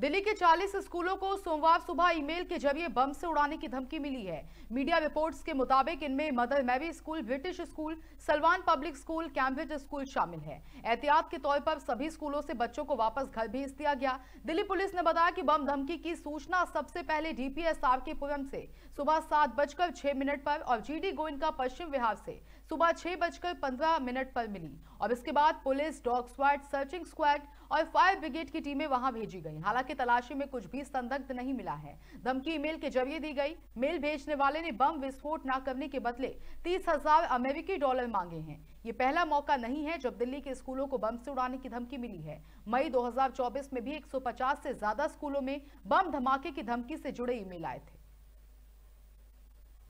दिल्ली के 40 स्कूलों को सोमवार सुबह ईमेल के ज़रिए बम से उड़ाने की धमकी मिली है। मीडिया रिपोर्ट्स के मुताबिक इनमें Mother Mary school, British school, Salwan public school, Cambridge school शामिल है। एहतियात के तौर पर सभी स्कूलों से बच्चों को वापस घर भेज दिया गया। दिल्ली पुलिस ने बताया कि बम धमकी की सूचना सबसे पहले डीपीएस आर के पुरम से सुबह सात बजकर छह मिनट पर और जीडी गोइंका पश्चिम विहार से सुबह छह बजकर पंद्रह मिनट पर मिली। और इसके बाद police, dog squad, searching squad और फायर ब्रिगेड की टीमें वहाँ भेजी गई। हालाँकि तलाशी में कुछ भी संदिग्ध नहीं मिला है। धमकी ईमेल के ज़रिए दी गई। मेल भेजने वाले ने बम विस्फोट न करने के बदले तीस हज़ार अमेरिकी डॉलर मांगे हैं। ये पहला मौका नहीं है जब दिल्ली के स्कूलों को बम से उड़ाने की धमकी मिली है। मई 2024 में भी 150 से ज़्यादा स्कूलों में बम धमाके की धमकी से जुड़े ईमेल आए थे।